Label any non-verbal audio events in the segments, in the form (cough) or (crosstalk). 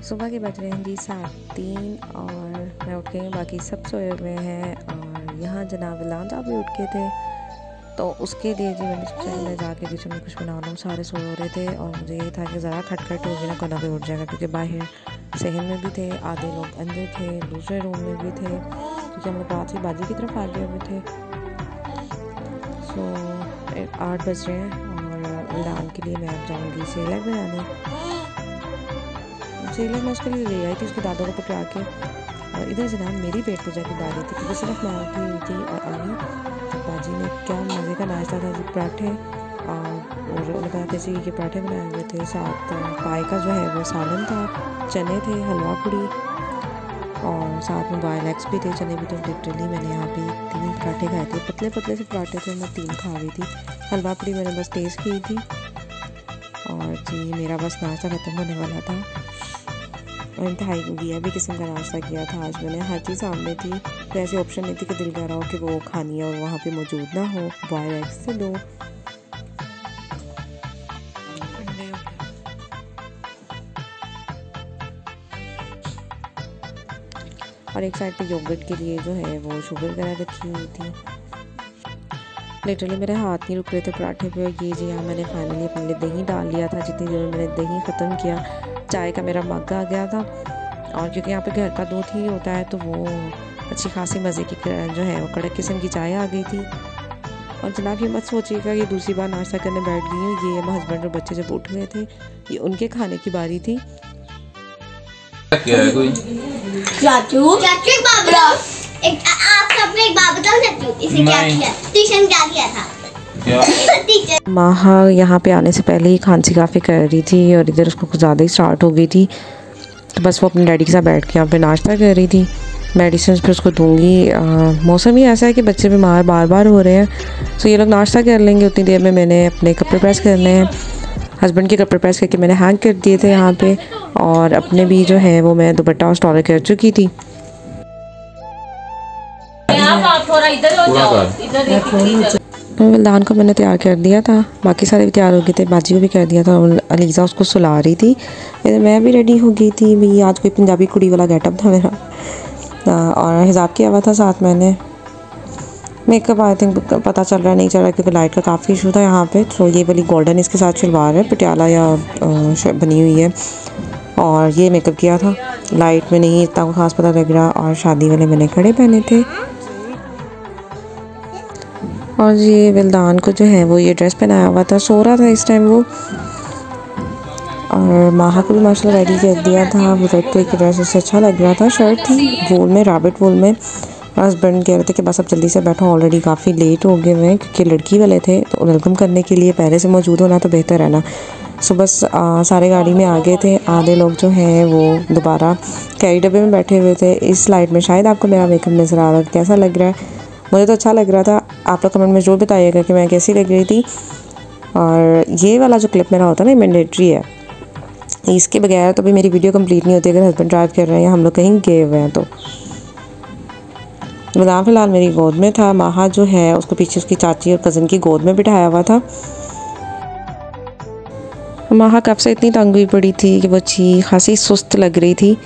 सुबह के बज रहे हैं जी सात तीन और मैं उठ गई हूँ बाकी सब सोए हुए हैं और यहाँ जनाब लांजा भी उठ के थे। तो उसके लिए जी मैंने सोचा मैं जाके किचन में कुछ बना लूँ। सारे सो रहे थे और मुझे ये था कि ज़रा खटखट होगी ना कोना पे उठ जाएगा क्योंकि बाहर सहन में भी थे, आधे लोग अंदर थे, दूसरे रूम में भी थे, क्योंकि हम लोग रात से बाजी की तरफ़ आ गए हुए थे। सो आठ बज रहे हैं और दान के लिए मैं अब जाऊँगी सेलक बनाने। सेलक मैं उसके लिए ले आई थी, उसके दादा को पकड़ा के। और इधर ना मेरी पेट पूजा की बारी थी क्योंकि सिर्फ़ मैं की हुई थी और अम्मी बाजी ने क्या मज़े का नाश्ता था पराठे और उन्होंने कहा जैसे कि पराठे बनाए हुए थे, साथ पाए का जो है वो सालन था, चने थे, हलवा पूड़ी और साथ में बॉयल एग्स भी थे, चने भी तो लिटरली मैंने यहाँ पे तीन पराठे खाए थे पतले पतले से पराठे थे, मैं तीन खा रही थी। हलवा पूड़ी मैंने बस टेस्ट की थी। और जी, मेरा बस नाश्ता ख़त्म होने वाला था। इंतहाई दिया भी किस्म का नाश्ता किया था आज मैंने। हर चीज़ सामने थी। तो ऐसे ऑप्शन नहीं थी कि दिल कह रहा हो कि वो खानी है और वहाँ पे मौजूद ना हो। बॉयल एग्स से दो। और एक साइड पे योगर्ट के लिए जो है, वो शुगर वगैरह रखी हुई थी। लिटरली मेरे हाथ नहीं रुक रहे थे पराठे पे। ये जी हाँ मैंने फाइनली लिए दही डाल लिया था। जितनी देर में मैंने दही ख़त्म किया चाय का मेरा मग आ गया था। और क्योंकि यहाँ पे घर का दूध ही होता है तो वो अच्छी खासी मज़े की जो है वो कड़क किस्म की चाय आ गई थी। और जनाब ये मत सोचिएगा ये दूसरी बार नाश्ता करने बैठ गई हूँ। ये मेरे हस्बैंड और बच्चे जब उठ गए थे ये उनके खाने की बारी थी। क्या है कोई? चाचू चाचू एक बात बताओ एक आप सबने एक बात बता सकते हो इसे क्या किया? ट्यूशन क्या किया था? क्या (laughs) माह यहाँ पे आने से पहले ही खांसी काफ़ी कर रही थी और इधर उसको कुछ ज़्यादा ही स्टार्ट हो गई थी। तो बस वो अपने डैडी के साथ बैठ के यहाँ पे नाश्ता कर रही थी। मेडिसिन फिर उसको दूँगी। मौसम ही ऐसा है कि बच्चे बीमार बार बार हो रहे हैं। तो ये लोग नाश्ता कर लेंगे। उतनी देर में मैंने अपने कपड़े प्रेस करने हैं हस्बैंड के कपड़े प्रेस करके मैंने हैंग कर दिए थे यहाँ पे। और अपने भी जो है वो मैं दुपट्टा और स्टॉलर कर चुकी थी। आप थोड़ा इधर हो पूरा कर दान को मैंने तैयार कर दिया था। बाकी सारे भी तैयार हो गए थे, बाजी को भी कर दिया था और अलीज़ा उसको सुला रही थी। फिर मैं भी रेडी हो गई थी, भाई आज कोई पंजाबी कुड़ी वाला गेटअप था मेरा। और हिजाब किया हुआ था साथ मैंने। मेकअप आई थिंक पता चल रहा नहीं चल रहा, क्योंकि लाइट का काफ़ी इशू था यहाँ पे। तो ये वाली गोल्डन इसके साथ शलवार है, पटियाला या बनी हुई है। और ये मेकअप किया था। लाइट में नहीं, इतना खास पता लग रहा। और शादी वाले मैंने खड़े पहने थे। और ये विलदान को जो है वो ये ड्रेस पहनाया हुआ था सो रहा था इस टाइम वो। और माहा को भी माशा रेडी कर दिया था वो रेड कलर की ड्रेस उससे अच्छा लग रहा था शर्ट थी वूल में रैबिट वूल में। हस्बैंड कह रहे थे कि बस अब जल्दी से बैठो ऑलरेडी काफ़ी लेट हो गए हुए हैं क्योंकि लड़की वाले थे तो वेलकम करने के लिए पहले से मौजूद होना तो बेहतर है ना। सो बस आ, सारे गाड़ी में आ गए थे आधे लोग जो हैं वो दोबारा कैरी डब्बे में बैठे हुए थे। इस लाइट में शायद आपको मेरा मेकअप नज़र आ रहा है कैसा लग रहा है? मुझे तो अच्छा लग रहा था, आप लोग कमेंट में ज़रूर बताइएगा कि मैं कैसी लग रही थी। और ये वाला जो क्लिप मेरा होता है ना मैंडेटरी है। इसके बगैर तो भी मेरी वीडियो कंप्लीट नहीं होती, अगर हस्बैंड ड्राइव कर रहे हैं या हम लोग कहीं गए हुए हैं तो। बादाम फ़िलहाल मेरी गोद में था, माहा जो है, उसको पीछे उसकी चाची और कज़न की गोद में बिठाया हुआ था। माहा कब से इतनी तंग हुई पड़ी थी कि वो अच्छी खासी सुस्त लग रही थी।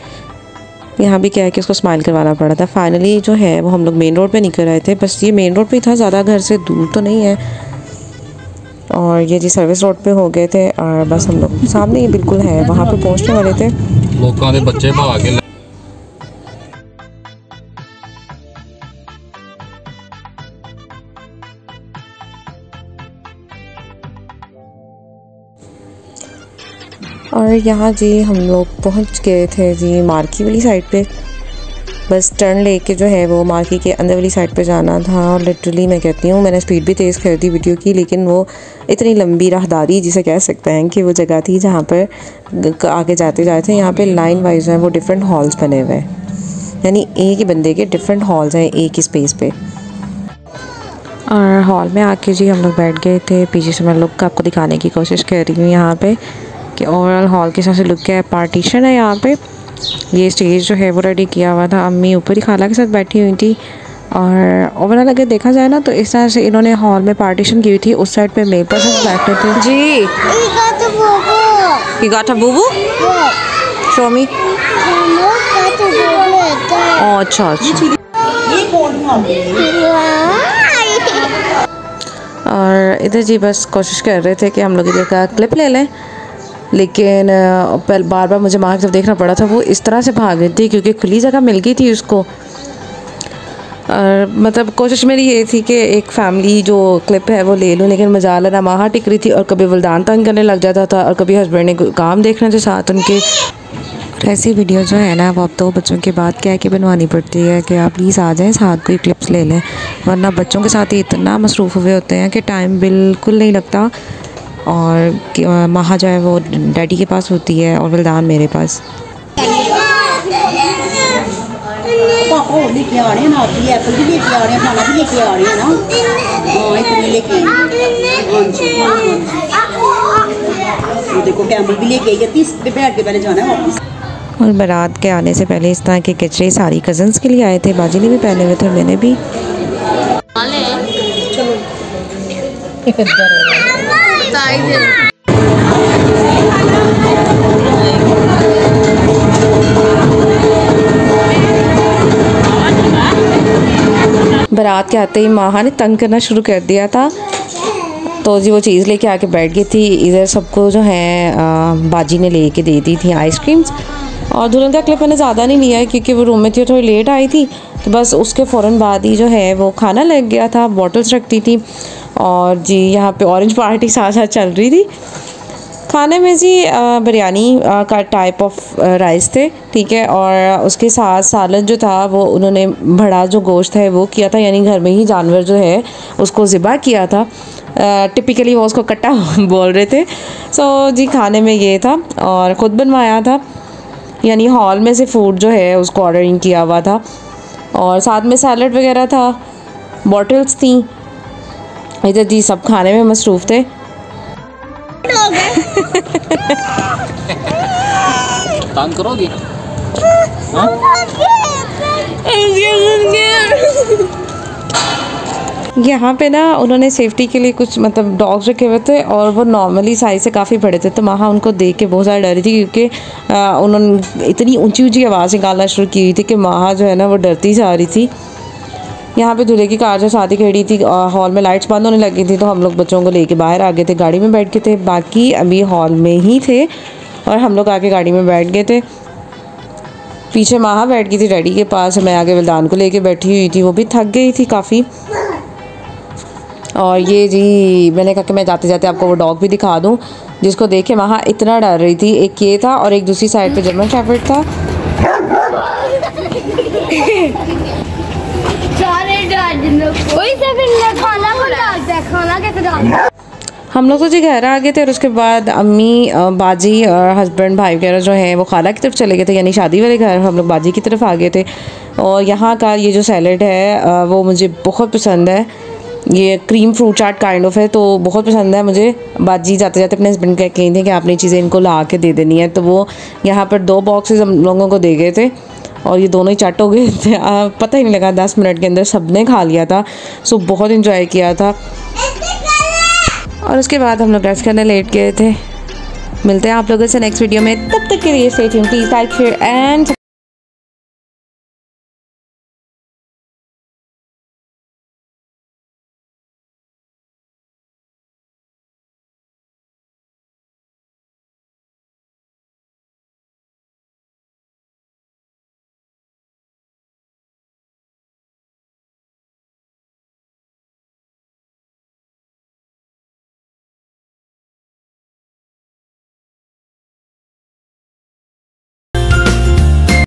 यहाँ भी क्या है कि उसको स्माइल करवाना पड़ा था। फाइनली जो है, वो हम लोग मेन रोड पे निकल रहे थे। बस ये मेन रोड पे था, ज़्यादा घर से दूर तो नहीं है। और ये जी सर्विस रोड पे हो गए थे और बस हम लोग सामने ही बिल्कुल है, वहाँ पे पहुँचने वाले थे। लोग बच्चे भाग और यहाँ जी हम लोग पहुँच गए थे जी मार्की वाली साइड पे। बस टर्न लेके जो है वो मार्की के अंदर वाली साइड पे जाना था और लिटरली मैं कहती हूँ, मैंने स्पीड भी तेज़ कर दी वीडियो की, लेकिन वो इतनी लंबी राहदारी जिसे कह सकते हैं कि वो जगह थी जहाँ पर आगे जाते जाते थे यहाँ पे लाइन वाइज हैं वो डिफरेंट हॉल्स बने हुए हैं। यानी एक ही बंदे के डिफरेंट हॉल्स हैं एक ही स्पेस पे। और हॉल में आके जी हम लोग बैठ गए थे, पीछे से मैं लुक आपको दिखाने की कोशिश कर रही हूँ यहाँ पे। कि ओवरऑल हॉल के हिसाब से लुक क्या है? पार्टीशन है यहाँ पे। ये स्टेज जो है वो रेडी किया हुआ था। अम्मी ऊपर ही खाला के साथ बैठी हुई थी। और ओवरऑल अगर देखा जाए ना तो इस तरह से इन्होंने हॉल में पार्टीशन की हुई थी। उस साइड पे मेल पर्सन बैठे थे। जी। तो You got a boo boo? Show me अच्छा अच्छा। और इधर जी बस कोशिश कर रहे थे कि हम लोग इधर का क्लिप ले लें। लेकिन पहले बार बार मुझे माँ की तरफ़ देखना पड़ा था, वो इस तरह से भाग रही थी क्योंकि खुली जगह मिल गई थी उसको। और मतलब कोशिश मेरी ये थी कि एक फैमिली जो क्लिप है वो ले लूँ, लेकिन मजाल ना माँ टिक रही थी और कभी वलदान तंग करने लग जाता था और कभी हस्बैंड ने काम देखना थे साथ उनके। ऐसी वीडियो जो है ना, वो अब तो बच्चों के बाद क्या है कि बनवानी पड़ती है कि आप प्लीज़ आ जाएँ साथ, कोई क्लिप्स ले लें। वरना बच्चों के साथ ही इतना मसरूफ़ हुए होते हैं कि टाइम बिल्कुल नहीं लगता। और माहा जो है वो डैडी के पास होती है और वलदान मेरे पास। पापा और लेके आ रहे हैं ना भी एप्पल भी लेके आ रहे हैं खाना भी लेके आ रहे हैं ना। हाँ इतने लेके हाँ जी हाँ। हाँ। वो देखो कैमल भी लेके आई है पे बैठ के पहले जाना है वापस। और बारात के आने से पहले इस तरह के कचरे सारी कज़न्स के लिए आए थे बाजी ने भी पहने हुए थे और मैंने भी। (laughs) बारात के आते ही माहा ने तंग करना शुरू कर दिया था। तो जी वो चीज़ लेके आके बैठ गई थी। इधर सबको जो है बाजी ने लेके दे दी थी आइसक्रीम्स। और दुल्हन का क्लिप मैंने ज़्यादा नहीं लिया है क्योंकि वो रूम में थी थोड़ी लेट आई थी। तो बस उसके फ़ौर बाद ही जो है, वो खाना लग गया था बॉटल्स रखती थी। और जी, यहाँ पे ऑरेंज पार्टी साथ साथ चल रही थी। खाने में जी बिरयानी का टाइप ऑफ़ राइस थे, ठीक है? और उसके साथ सालन जो था, वो उन्होंने बड़ा जो गोश्त है, वो किया था, यानी घर में ही जानवर जो है, उसको ज़िबा किया था। टिपिकली वो उसको कट्टा (laughs) बोल रहे थे। सो जी, खाने में ये था और ख़ुद बनवाया था। यानी हॉल में से फ़ूड जो है, उसको ऑर्डरिंग किया हुआ था। और साथ में सैलड वगैरह था बॉटल्स थी। इधर जी सब खाने में मसरूफ़ थे। तंग करोगी? यहाँ पे ना उन्होंने सेफ्टी के लिए कुछ मतलब डॉग्स रखे हुए थे और वो नॉर्मली साइज़ से काफ़ी बड़े थे तो वहाँ उनको देख के बहुत ज़्यादा डरी थी क्योंकि उन्होंने इतनी ऊँची ऊँची आवाज़ निकालना शुरू की हुई थी कि माँ जो है ना वो डरती जा रही थी। यहाँ पे दूल्हे की कार जो शादी खड़ी थी हॉल में लाइट्स बंद होने लगी थी तो हम लोग बच्चों को लेके बाहर आ गए थे, गाड़ी में बैठ गए थे, बाकी अभी हॉल में ही थे और हम लोग आके गाड़ी में बैठ गए थे। पीछे माहा बैठ गई थी डैडी के पास, मैं आगे वलदान को लेके बैठी हुई थी, वो भी थक गई थी काफ़ी। और ये जी, मैंने कहा कि मैं जाते जाते आपको वो डॉग भी दिखा दूँ, जिसको देख के वहाँ इतना डर रही थी, एक ये था और एक दूसरी साइड पे जर्मन शेफर्ड था। कोई से फिर खाना को डालता खाना कैसे डालता हम लोग तो जी घर आ गए थे और उसके बाद अम्मी बाजी और हस्बैंड भाई वगैरह जो हैं वो खाला की तरफ़ चले गए थे यानी शादी वाले घर हम लोग बाजी की तरफ़ आ गए थे। और यहाँ का ये जो सैलड है वो मुझे बहुत पसंद है। ये cream fruit chaat kind of है तो बहुत पसंद है मुझे। बाजी जाते जाते अपने हस्बैंड कह कही थी कि आपने चीज़ें इनको ला के दे देनी है तो वो यहाँ पर दो बॉक्सेस हम लोगों को दे गए थे। और ये दोनों ही चट हो गए थे। आ, पता ही नहीं लगा दस मिनट के अंदर सबने खा लिया था। सो बहुत इंजॉय किया था। और उसके बाद हम लोग रेस्ट करने लेट गए थे। मिलते हैं आप लोगों से नेक्स्ट वीडियो में। तब तक के लिए stay tune please like share and